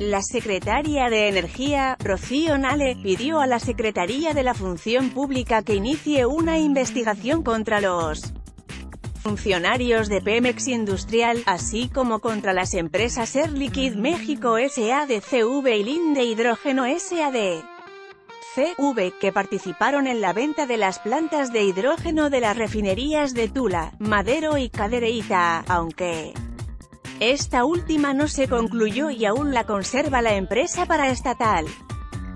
La secretaria de Energía, Rocío Nale, pidió a la Secretaría de la Función Pública que inicie una investigación contra los funcionarios de Pemex Industrial, así como contra las empresas Air Liquid México SADCV y Linde Hidrógeno SAD. CV, que participaron en la venta de las plantas de hidrógeno de las refinerías de Tula, Madero y Cadereyta, aunque esta última no se concluyó y aún la conserva la empresa paraestatal.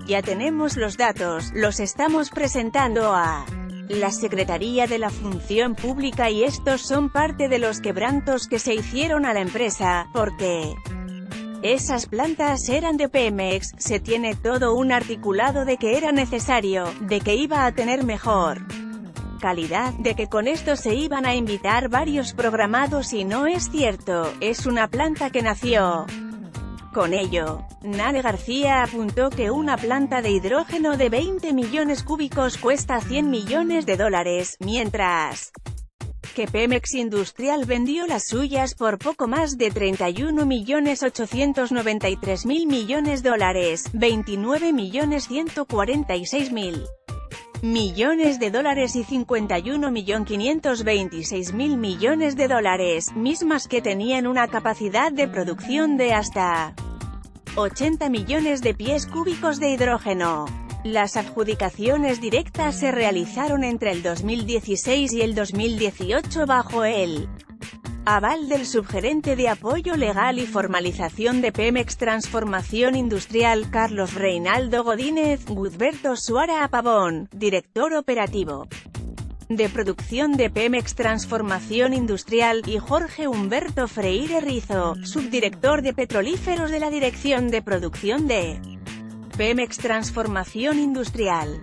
Ya tenemos los datos, los estamos presentando a la Secretaría de la Función Pública y estos son parte de los quebrantos que se hicieron a la empresa, porque esas plantas eran de Pemex, se tiene todo un articulado de que era necesario, de que iba a tener mejor calidad, de que con esto se iban a invitar varios programados y no es cierto, es una planta que nació con ello, Nale García apuntó que una planta de hidrógeno de 20 millones cúbicos cuesta 100 millones de dólares, mientras que Pemex Industrial vendió las suyas por poco más de 31 millones 893 mil millones de dólares, 29 millones 146 mil millones de dólares y 51 millones 526 mil millones de dólares, mismas que tenían una capacidad de producción de hasta 80 millones de pies cúbicos de hidrógeno. Las adjudicaciones directas se realizaron entre el 2016 y el 2018 bajo el aval del subgerente de apoyo legal y formalización de Pemex Transformación Industrial Carlos Reinaldo Godínez, Guzberto Suara Apavón, director operativo de producción de Pemex Transformación Industrial, y Jorge Humberto Freire Rizo, subdirector de petrolíferos de la Dirección de Producción de Pemex Transformación Industrial.